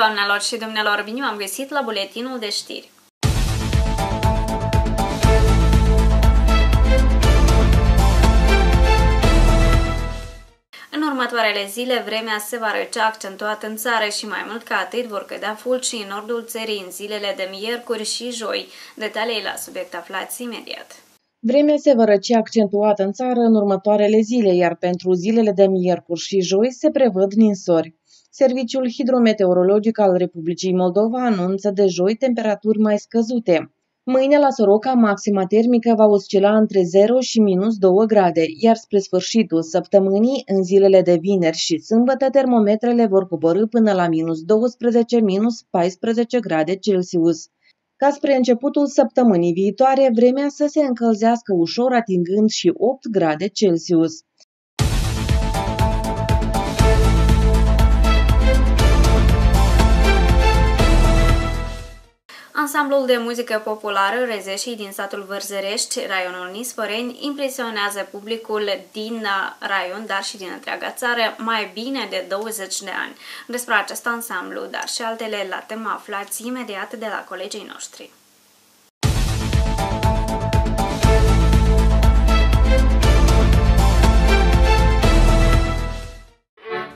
Doamnelor și domnilor, bine am găsit la buletinul de știri. În următoarele zile, vremea se va răcea accentuat în țară și mai mult ca atât vor cădea fulgi în nordul țării în zilele de miercuri și joi. Detalii la subiect aflați imediat. Vremea se va răci accentuat în țară în următoarele zile, iar pentru zilele de miercuri și joi se prevăd ninsori. Serviciul hidrometeorologic al Republicii Moldova anunță de joi temperaturi mai scăzute. Mâine la Soroca maxima termică va oscila între 0 și minus 2 grade, iar spre sfârșitul săptămânii, în zilele de vineri și sâmbătă, termometrele vor coborâ până la minus 12, minus 14 grade Celsius. Ca spre începutul săptămânii viitoare, vremea să se încălzească ușor atingând și 8 grade Celsius. Ansamblul de muzică populară Rezeșii din satul Vărzărești, raionul Nisporeni, impresionează publicul din raion, dar și din întreaga țară, mai bine de 20 de ani. Despre acest ansamblu, dar și altele la tema aflați imediat de la colegii noștri.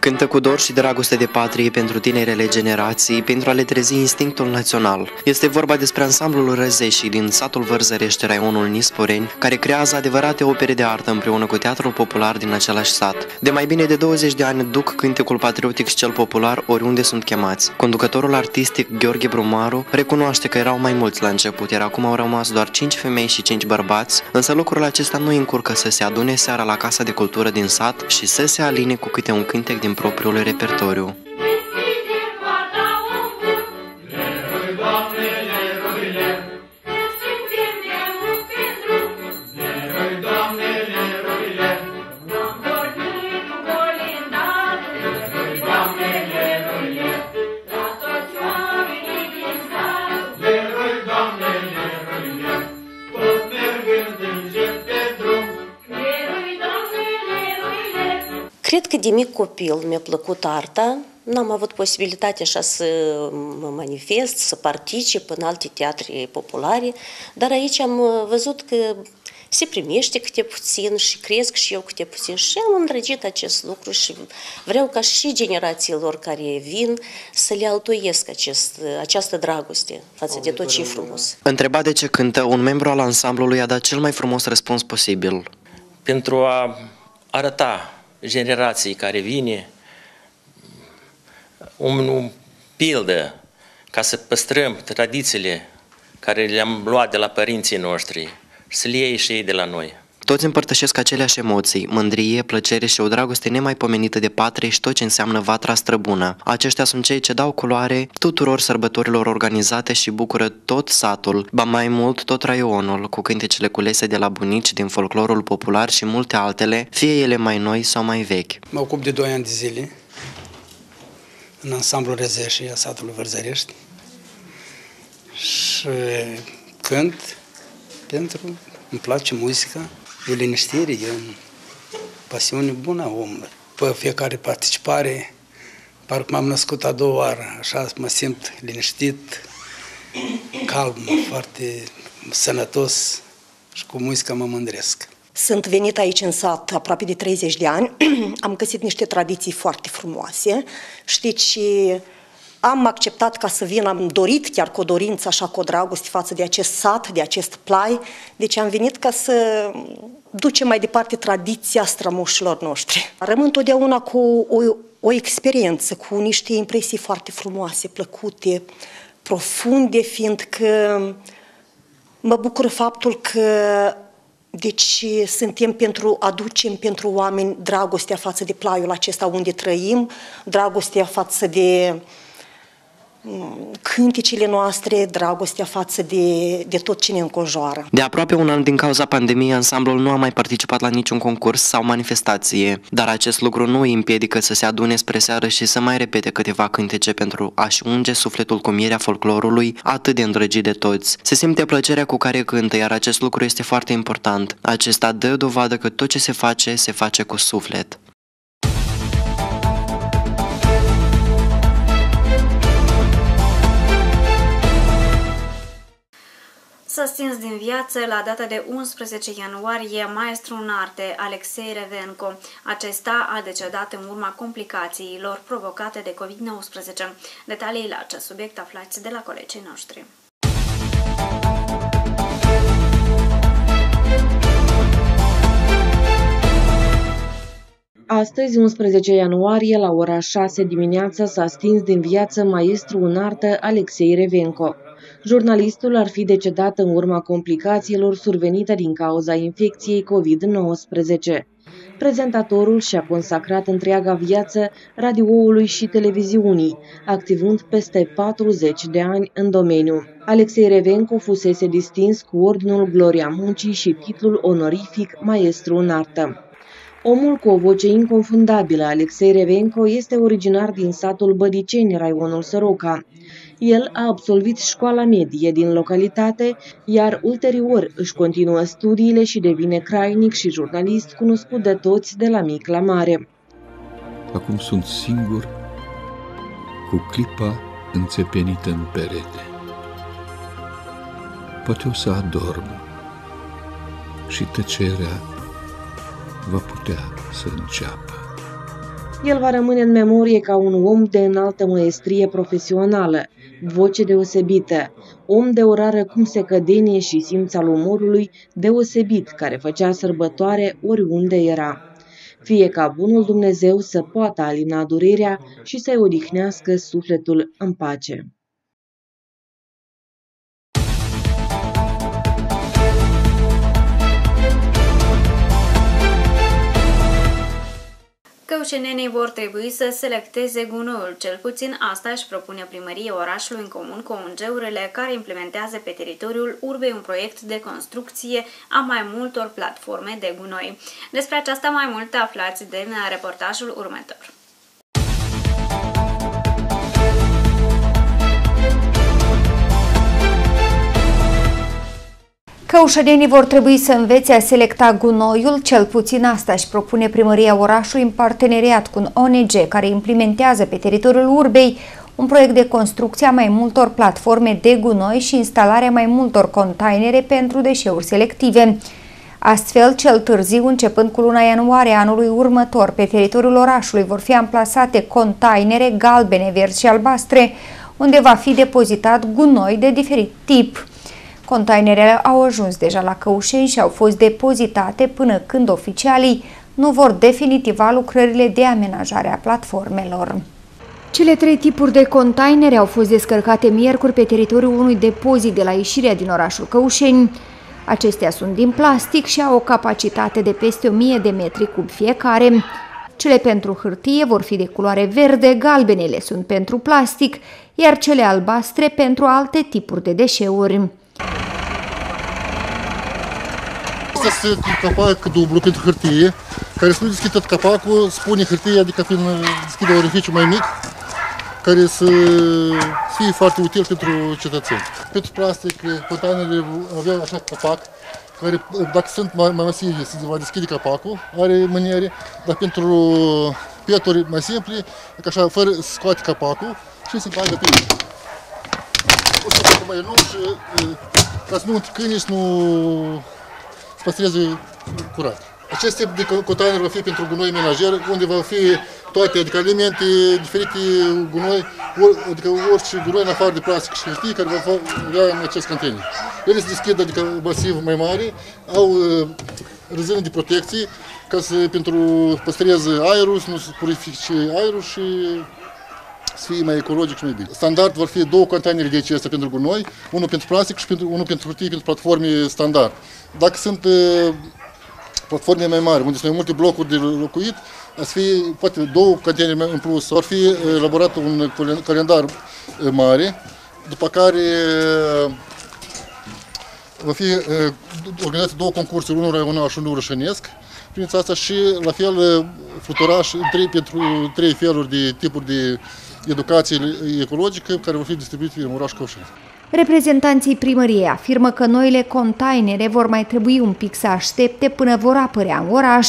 Cântă cu dor și dragoste de patrie pentru tinerele generații, pentru a le trezi instinctul național. Este vorba despre ansamblul Răzeșii din satul Vărzărește, raionul Nisporeni, care creează adevărate opere de artă împreună cu teatrul popular din același sat. De mai bine de 20 de ani duc cântecul patriotic și cel popular oriunde sunt chemați. Conducătorul artistic Gheorghe Brumaru recunoaște că erau mai mulți la început, iar acum au rămas doar 5 femei și 5 bărbați, însă lucrul acesta nu încurcă să se adune seara la Casa de Cultură din sat și să se aline cu câte un cântec din improprio il repertorio. Cred că de mic copil mi-a plăcut arta, N-am avut posibilitatea așa să mă manifest, să particip în alte teatre populare, dar aici am văzut că se primește câte puțin și cresc și eu câte puțin și am îndrăgit acest lucru și vreau ca și generațiilor care vin să le altoiesc acest, această dragoste față de tot ce e frumos. Întrebat de ce cântă, un membru al ansamblului a dat cel mai frumos răspuns posibil. Pentru a arăta generații care vine, un pildă ca să păstrăm tradițiile care le-am luat de la părinții noștri, să le iei și ei de la noi. Toți împărtășesc aceleași emoții, mândrie, plăcere și o dragoste nemaipomenită de patrie și tot ce înseamnă vatra străbună. Aceștia sunt cei ce dau culoare tuturor sărbătorilor organizate și bucură tot satul, ba mai mult tot raionul, cu cântecele culese de la bunici din folclorul popular și multe altele, fie ele mai noi sau mai vechi. Mă ocup de 2 ani de zile în ansamblul Rezeșii a satului Vărzărești și cânt pentru, îmi place muzica, e liniștire, e pasiune bună a omului. Pe fiecare participare, parcă m-am născut a doua oară, așa mă simt liniștit, calm, foarte sănătos și cu muzica mă mândresc. Sunt venit aici în sat aproape de 30 de ani, am găsit niște tradiții foarte frumoase. Știți, și am acceptat ca să vin, am dorit chiar cu o dorință, așa cu o dragoste față de acest sat, de acest plai. Deci am venit ca să ducem mai departe tradiția strămoșilor noștri. Rămân totdeauna cu o, o experiență, cu niște impresii foarte frumoase, plăcute, profunde, fiindcă mă bucur faptul că deci suntem pentru, aducem pentru oameni dragostea față de plaiul acesta unde trăim, dragostea față de cântecile noastre, dragostea față de, de tot ce ne înconjoară. De aproape un an din cauza pandemiei, ansamblul nu a mai participat la niciun concurs sau manifestație, dar acest lucru nu îi împiedică să se adune spre seară și să mai repete câteva cântece pentru a-și unge sufletul cu mirea folclorului atât de îndrăgit de toți. Se simte plăcerea cu care cântă, iar acest lucru este foarte important. Acesta dă dovadă că tot ce se face, se face cu suflet. S-a stins din viață la data de 11 ianuarie maestru în arte Alexei Revenco. Acesta a decedat în urma complicațiilor provocate de COVID-19. Detalii la acest subiect aflați de la colegii noștri. Astăzi, 11 ianuarie, la ora 6 dimineața, s-a stins din viață maestru în artă Alexei Revenco. Jurnalistul ar fi decedat în urma complicațiilor survenite din cauza infecției COVID-19. Prezentatorul și-a consacrat întreaga viață radioului și televiziunii, activând peste 40 de ani în domeniu. Alexei Revenco fusese distins cu Ordinul Gloria Muncii și titlul onorific Maestru în Artă. Omul cu o voce inconfundabilă, Alexei Revenco, este originar din satul Bădiceni, raionul Săroca. El a absolvit școala medie din localitate, iar ulterior își continuă studiile și devine crainic și jurnalist cunoscut de toți de la mic la mare. Acum sunt singur, cu clipa înțepenită în perete. Poate o să adorm și tăcerea va putea să înceapă. El va rămâne în memorie ca un om de înaltă măestrie profesională, voce deosebită, om de o rară cum se cădenie și simț al umorului deosebit care făcea sărbătoare oriunde era. Fie ca bunul Dumnezeu să poată alina durerea și să-i odihnească sufletul în pace. Căușenenii vor trebui să selecteze gunoiul, cel puțin asta își propune primăria orașului în comun cu ONG-urile care implementează pe teritoriul urbei un proiect de construcție a mai multor platforme de gunoi. Despre aceasta mai multe aflați din reportajul următor. Căușădenii vor trebui să învețe a selecta gunoiul, cel puțin asta își propune primăria orașului în parteneriat cu un ONG care implementează pe teritoriul urbei un proiect de construcție a mai multor platforme de gunoi și instalarea mai multor containere pentru deșeuri selective. Astfel, cel târziu, începând cu luna ianuarie anului următor, pe teritoriul orașului vor fi amplasate containere galbene, verzi și albastre, unde va fi depozitat gunoi de diferit tip. Containerele au ajuns deja la Căușeni și au fost depozitate până când oficialii nu vor definitiva lucrările de amenajare a platformelor. Cele trei tipuri de containere au fost descărcate miercuri pe teritoriul unui depozit de la ieșirea din orașul Căușeni. Acestea sunt din plastic și au o capacitate de peste 1000 de metri cub fiecare. Cele pentru hârtie vor fi de culoare verde, galbenele sunt pentru plastic, iar cele albastre pentru alte tipuri de deșeuri. Asta se capac dublu pentru hârtie, care să nu deschidă capacul, spune hârtie, adică fiind deschide orificiu mai mic, care să fie foarte util pentru cetățeni. Pentru plastic, containerele aveau așa capac, care dacă sunt mai, mai masive, se va deschide capacul, are mâniere, dar pentru peturi mai simple, așa, fără să scoate capacul și se bagă pe O să facă mai lung și ca să nu câini, să nu păstreze curat. Acest tip de container va fi pentru gunoi menajer, unde va fi toate, adică alimente, diferite gunoi, adică orice gunoi în afară de plastic și hârtie care va avea în acest container. Ele se deschid, adică masiv mai mare, au uh, rezine de protecție, ca să, pentru păstreze aerul, să nu se purifice aerul și să fie mai ecologic și mai bine. Standard vor fi două containere de acestea pentru gunoi, unul pentru plastic și pentru, unul pentru hârtie, pentru platforme standard. Dacă sunt uh, platforme mai mari, unde sunt mai multe blocuri de locuit, să fie poate două containere în plus. Ar fi elaborat un calendar mare, după care va fi organizate două concursuri, unul raional și unul rășănesc. Prin asta și, la fel, fluturaș trei, pentru trei feluri de tipuri de educație ecologică care vor fi distribuite în oraș Căușeni. Reprezentanții primăriei afirmă că noile containere vor mai trebui un pic să aștepte până vor apărea în oraș,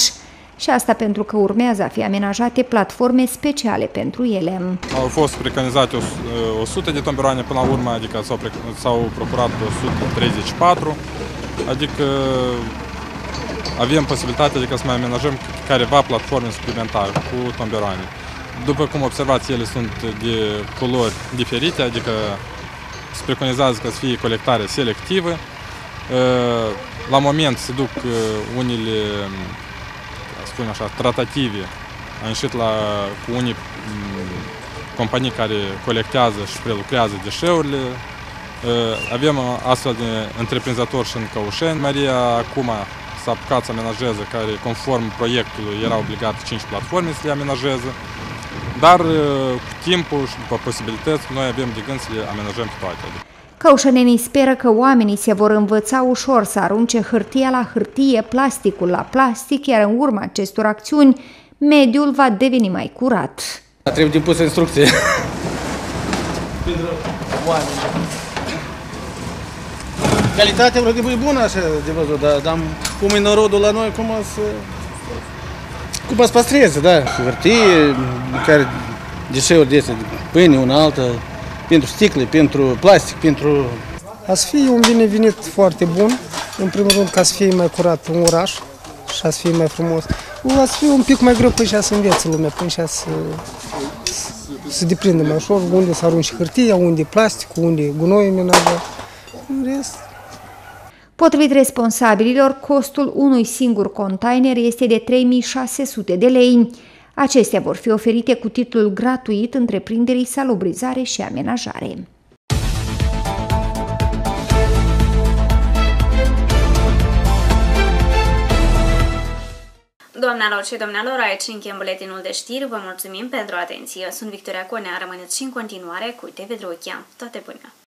Și asta pentru că urmează a fi amenajate platforme speciale pentru ele. Au fost preconizate 100 de tomberoane până la urmă, adică s-au procurat 134, adică avem posibilitatea adică să mai amenajăm careva platforme suplimentare cu tomberoane. După cum observați, ele sunt de culori diferite, adică se preconizează că să fie colectare selectivă. La moment se duc unele, spun așa, tratative. Am ieșit la, cu unii companii care colectează și prelucrează deșeurile. Avem astfel de întreprinzători și în Căușeni. Maria acum s-a apucat să amenajeze, care conform proiectului era obligat 5 platforme să le amenajeze. Dar cu timpul și după posibilități, noi avem de gând să le amenajăm toate. Căușănenii speră că oamenii se vor învăța ușor să arunce hârtia la hârtie, plasticul la plastic, iar în urma acestor acțiuni, mediul va deveni mai curat. Trebuie pus instrucție pentru oameni. Calitatea vreo e bună așa de văzut, dar, dar cum e norodul la noi, cum să... Cum să păstreze, da, hârtie, care deșeuri de astea, pâine, una altă, pentru sticle, pentru plastic, pentru... A să fie un binevenit foarte bun, în primul rând ca să fie mai curat un oraș și a să fie mai frumos. A să fie un pic mai greu până să învețe lumea, până să, să, să deprindă mai ușor unde să arunci hârtia, unde plastic, unde gunoi menajat. În rest, Potrivit responsabililor, costul unui singur container este de 3600 de lei. Acestea vor fi oferite cu titlul gratuit întreprinderii salubrizare și amenajare. Doamnelor și domnilor, aici încheiem buletinul de știri. Vă mulțumim pentru atenție. Sunt Victoria Conea. Rămâneți și în continuare cu TV Drochia. Toate bune!